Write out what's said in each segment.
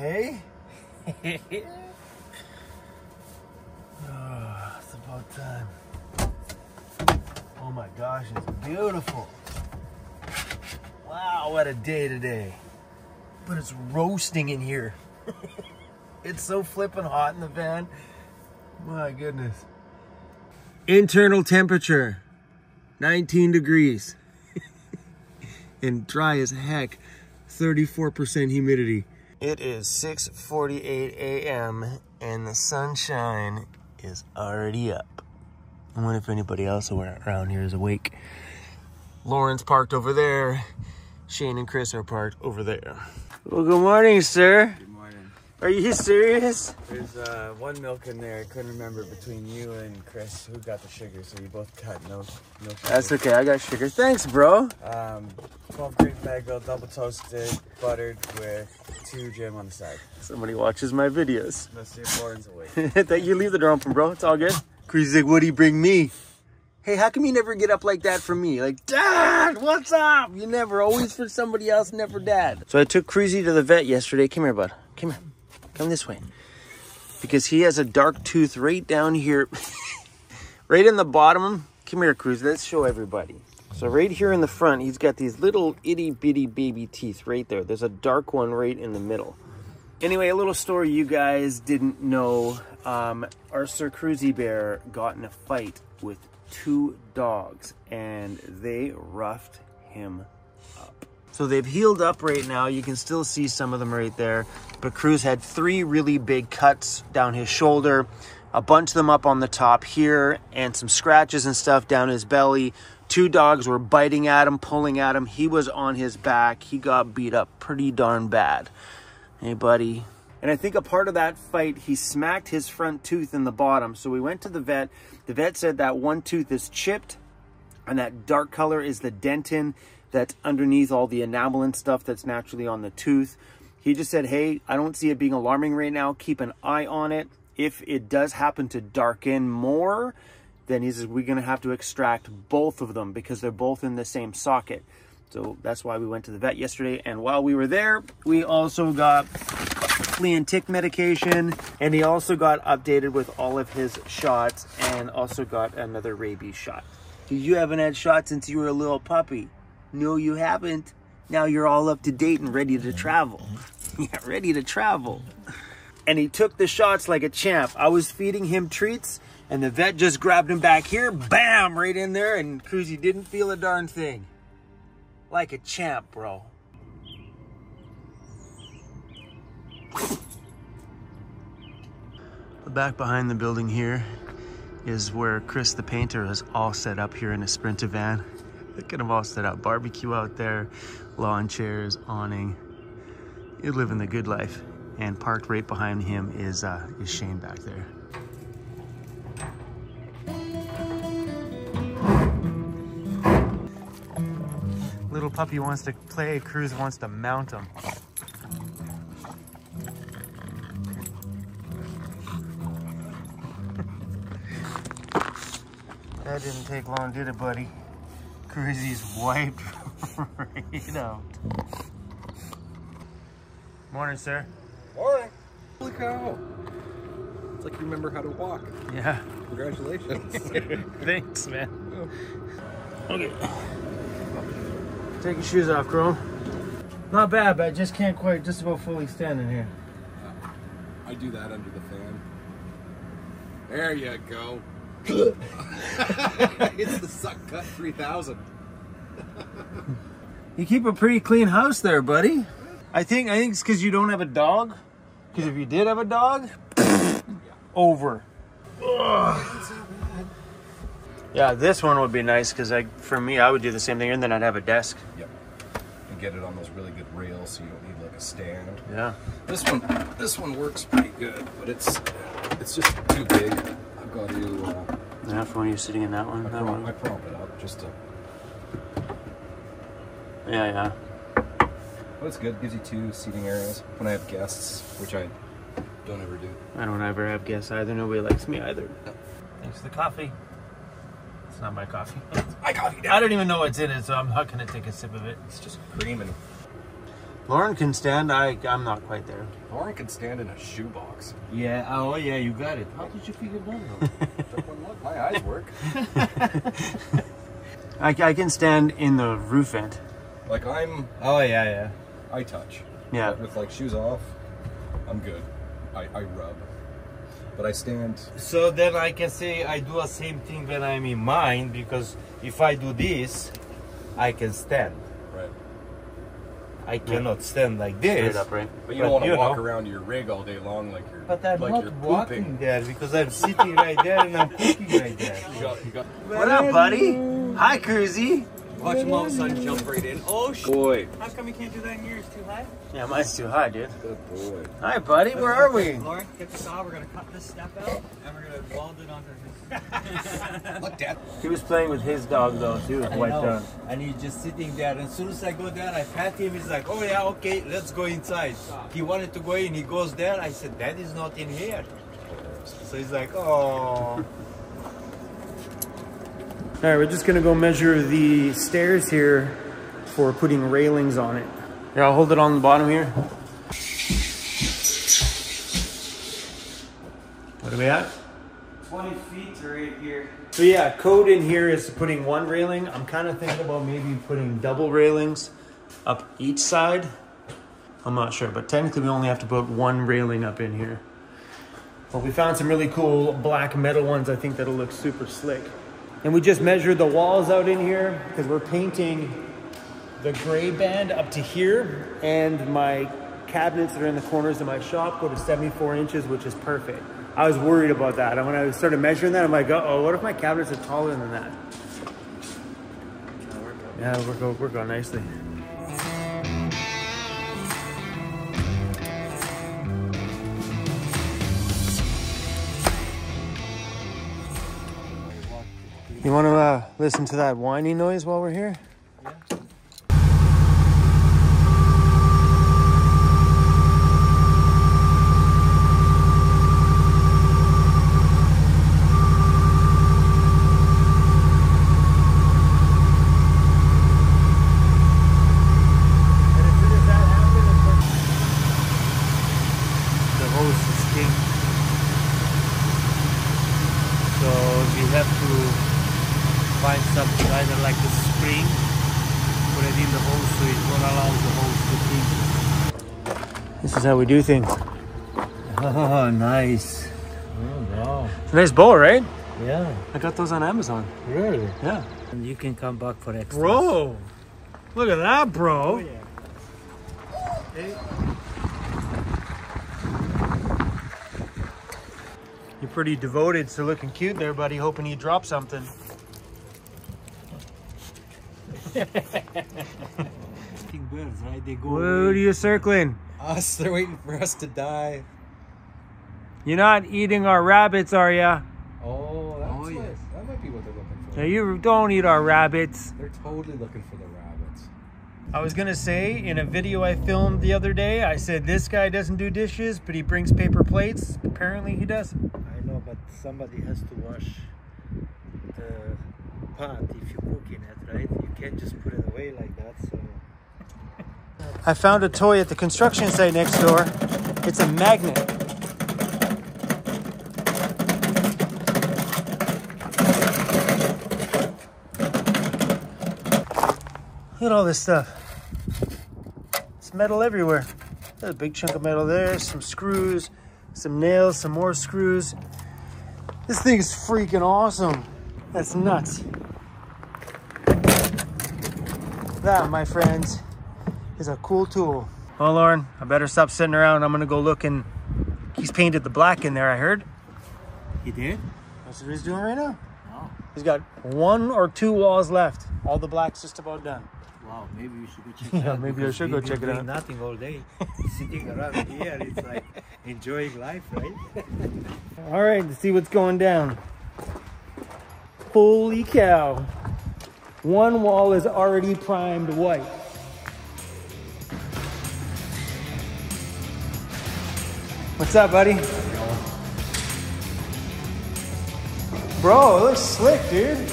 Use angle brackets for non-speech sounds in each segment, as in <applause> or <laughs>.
Hey? oh, <laughs> it's about time. Oh my gosh, it's beautiful. Wow, what a day today. But it's roasting in here. <laughs> it's so flippin' hot in the van. My goodness. Internal temperature 19 degrees. <laughs> and dry as heck. 34% humidity. It is 6:48 a.m. and the sunshine is already up. I wonder if anybody else around here is awake. Lauren's parked over there. Shane and Chris are parked over there. Well, good morning, sir. Good. Are you serious? There's uh, one milk in there. I couldn't remember between you and Chris who got the sugar, so you both cut no, no sugar. That's okay. I got sugar. Thanks, bro. Um, 12 grain bagel, double toasted, buttered with two jam on the side. Somebody watches my videos. See if Lauren's awake. that you leave the door open, bro. It's all good. Chris like, what do you bring me? Hey, how come you never get up like that for me? Like, Dad, what's up? You never, always for somebody else, never Dad. So I took Cruzy to the vet yesterday. Come here, bud. Come here. Come this way. Because he has a dark tooth right down here. <laughs> right in the bottom. Come here, Cruz. Let's show everybody. So right here in the front, he's got these little itty bitty baby teeth right there. There's a dark one right in the middle. Anyway, a little story you guys didn't know. Um, our Sir Cruzy Bear got in a fight with two dogs and they roughed him. So they've healed up right now. You can still see some of them right there. But Cruz had three really big cuts down his shoulder, a bunch of them up on the top here, and some scratches and stuff down his belly. Two dogs were biting at him, pulling at him. He was on his back. He got beat up pretty darn bad. Hey, buddy. And I think a part of that fight, he smacked his front tooth in the bottom. So we went to the vet. The vet said that one tooth is chipped and that dark color is the dentin that's underneath all the enamel and stuff that's naturally on the tooth. He just said, hey, I don't see it being alarming right now. Keep an eye on it. If it does happen to darken more, then he says, we're going to have to extract both of them because they're both in the same socket. So that's why we went to the vet yesterday. And while we were there, we also got flea and tick medication. And he also got updated with all of his shots and also got another rabies shot. You haven't had shots since you were a little puppy. No, you haven't. Now you're all up to date and ready to travel. <laughs> yeah, ready to travel. And he took the shots like a champ. I was feeding him treats and the vet just grabbed him back here, bam, right in there. And Cruzy didn't feel a darn thing. Like a champ, bro. Back behind the building here is where Chris the painter is all set up here in a Sprinter van. Look at them all set up. Barbecue out there, lawn chairs, awning. You're living the good life. And parked right behind him is, uh, is Shane back there. Little puppy wants to play, Cruz wants to mount him. That didn't take long, did it, buddy? Cruzy's wiped <laughs> right out. Morning, sir. Morning. Holy cow. It's like you remember how to walk. Yeah. Congratulations. <laughs> Thanks, man. Okay. Take your shoes off, Chrome. Not bad, but I just can't quite just about fully stand in here. I do that under the fan. There you go. <laughs> it's the Suck Cut 3000. <laughs> you keep a pretty clean house there, buddy. I think I think it's because you don't have a dog. Because if you did have a dog, <laughs> over. Yeah, this one would be nice because I, for me, I would do the same thing, and then I'd have a desk. Yep. And get it on those really good rails, so you don't need like a stand. Yeah. This one, this one works pretty good, but it's it's just too big. I've got to. Uh, yeah, for when you're sitting in that one. I, that prop, one. I prop it up just to. Yeah, yeah. But it's good. It Gives you two seating areas when I have guests, which I don't ever do. I don't ever have guests either. Nobody likes me either. Thanks for the coffee. It's not my coffee. <laughs> My coffee. I don't even know what's in it, so I'm not gonna take a sip of it. It's just cream and. Lauren can stand. I I'm not quite there. Lauren can stand in a shoebox. Yeah. Oh, yeah. You got it. How did you figure that out? <laughs> Look. My eyes work. <laughs> I, I can stand in the roof vent. Like I'm, oh, yeah, yeah. I touch. Yeah. But with like shoes off, I'm good. I, I rub. But I stand. So then I can say I do the same thing when I'm in mine because if I do this, I can stand. Right. I cannot stand like Straight this. up, right? But you But don't want to walk know. around your rig all day long like you're But I'm like not you're walking pooping. there because I'm sitting right there and I'm cooking right there. <laughs> You got, you got. What up, buddy? Hi, Cruzy. Watch him all of a sudden jump right in. Oh, sh- Boy. how come you can't do that in yours? Too high? Yeah, mine's too high, dude. Good boy. Hi, buddy. Where are we? Lauren, get the saw. We're gonna cut this step out, and we're gonna weld it onto his. <laughs> Look, Dad. He was playing with his dog though too. I know. And he's just sitting there. And as soon as I go there, I pat him. He's like, "Oh yeah, okay, let's go inside." He wanted to go in. He goes there. I said, "That is not in here." So he's like, "Oh." All right, we're just gonna go measure the stairs here for putting railings on it. Yeah, I'll hold it on the bottom here. What are we at? 20 feet to right here. So yeah, code in here is putting one railing. I'm kind of thinking about maybe putting double railings up each side. I'm not sure, but technically we only have to put one railing up in here. But we found some really cool black metal ones. I think that'll look super slick. And we just measured the walls out in here because we're painting the gray band up to here. And my cabinets that are in the corners of my shop go to 74 inches, which is perfect. I was worried about that. And when I started measuring that, I'm like, oh, what if my cabinets are taller than that? Yeah, we're going, we're going nicely. You want to uh, listen to that whining noise while we're here? And as soon as that happens, of course, the hose is king. So we have to find something either like a spring, put it in the hose so it won't allow the hose to ping. This is how we do things. Oh, nice. Oh, wow. It's a nice bowl, right? Yeah, I got those on Amazon. really. Yeah. And you can come back for extra. Bro, look at that, bro. Oh yeah. You're pretty devoted to looking cute there, buddy. Hoping you drop something. <laughs> <laughs> King birds, right? They go What are you circling? Us, <laughs> they're waiting for us to die. You're not eating our rabbits, are ya? Oh, that's Oh, yeah. nice. That might be what they're looking for. No, you don't eat our rabbits. They're totally looking for the rabbits. I was gonna say in a video I filmed the other day, I said this guy doesn't do dishes, but he brings paper plates. Apparently he does. I know, but somebody has to wash the pot if you cook in it, right? You can't just put it away like that. So I found a toy at the construction site next door. It's a magnet. Look at all this stuff. It's metal everywhere. There's a big chunk of metal there, some screws, some nails, some more screws. This thing is freaking awesome. That's nuts. That, my friends, is a cool tool. Well, Lauren, I better stop sitting around. I'm gonna go look and he's painted the black in there, I heard. he did. That's what he's doing right now. Oh, He's got one or two walls left. All the black's just about done. wow. Maybe you should go check <laughs> Yeah, it out. maybe I should go check it out. Nothing all day, <laughs> sitting around here. It's like enjoying life, right? <laughs> All right, let's see what's going down. Holy cow. One wall is already primed white. What's up, buddy? Bro, it looks slick, dude.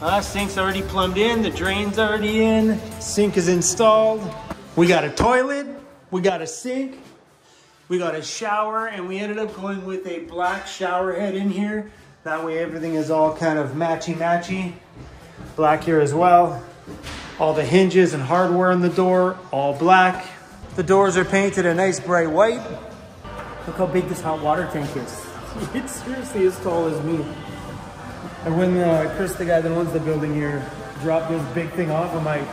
Uh, sink's already plumbed in, the drain's already in, sink is installed. We got a toilet, we got a sink, we got a shower, and we ended up going with a black shower head in here. That way everything is all kind of matchy-matchy. Black here as well. All the hinges and hardware on the door, all black. The doors are painted a nice bright white. Look how big this hot water tank is. <laughs> It's seriously as tall as me. And when uh, Chris, the guy that owns the building here, dropped this big thing off, I'm like,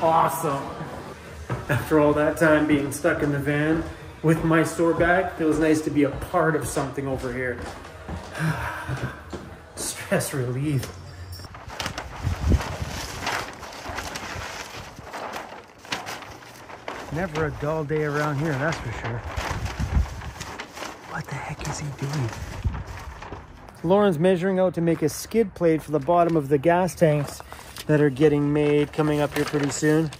<laughs> awesome. After all that time being stuck in the van with my store it was nice to be a part of something over here. <sighs> Stress relief. Never a dull day around here, that's for sure. What the heck is he doing? Lauren's measuring out to make a skid plate for the bottom of the gas tanks that are getting made coming up here pretty soon.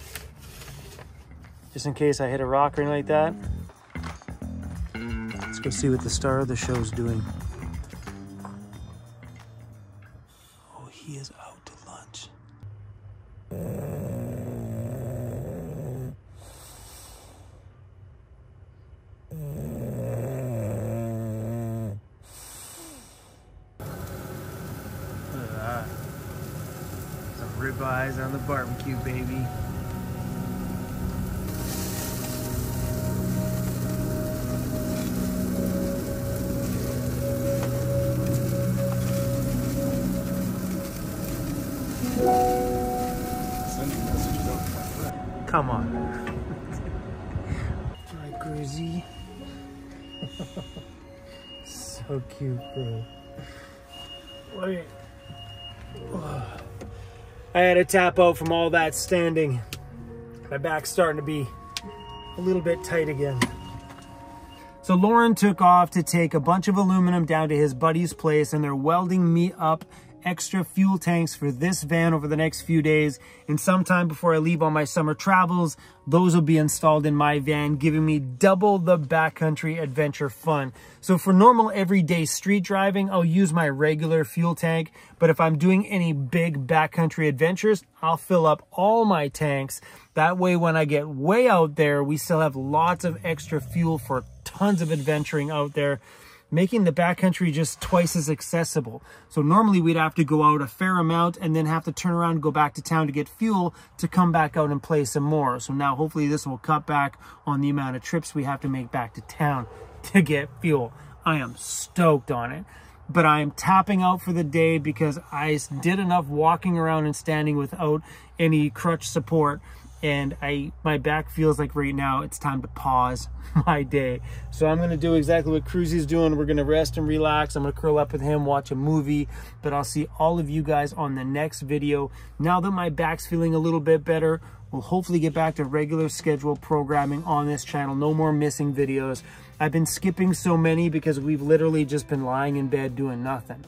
Just in case I hit a rock or anything like that. Let's go see what the star of the show's doing. Oh, he is out to lunch. Look <laughs> at that. Some ribeyes on the barbecue, baby. Sending messages out to my friend. Come on. <laughs> My Grizzy. <laughs> so cute, bro. Wait. I had to tap out from all that standing. My back's starting to be a little bit tight again. So Lauren took off to take a bunch of aluminum down to his buddy's place and they're welding me up extra fuel tanks for this van over the next few days. And sometime before I leave on my summer travels, those will be installed in my van, giving me double the backcountry adventure fun. So for normal everyday street driving, I'll use my regular fuel tank. But if I'm doing any big backcountry adventures, I'll fill up all my tanks. That way, when I get way out there, we still have lots of extra fuel for tons of adventuring out there making the backcountry just twice as accessible. So normally we'd have to go out a fair amount and then have to turn around and go back to town to get fuel to come back out and play some more. So now hopefully this will cut back on the amount of trips we have to make back to town <laughs> to get fuel. I am stoked on it. But I am tapping out for the day because I did enough walking around and standing without any crutch support and I my back feels like right now it's time to pause <laughs> my day. So I'm gonna do exactly what Cruzy's doing. We're gonna rest and relax. I'm gonna curl up with him, watch a movie, but I'll see all of you guys on the next video. Now that my back's feeling a little bit better, we'll hopefully get back to regular scheduled programming on this channel. No more missing videos. I've been skipping so many because we've literally just been lying in bed doing nothing.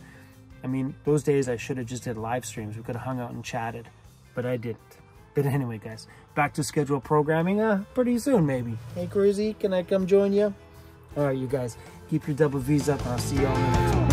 I mean, those days I should have just did live streams. We could have hung out and chatted, but I didn't. But anyway, guys, back to schedule programming uh, pretty soon, maybe. Hey, Cruzy, can I come join you? All right, you guys, keep your double V's up, and I'll see you all in the next one.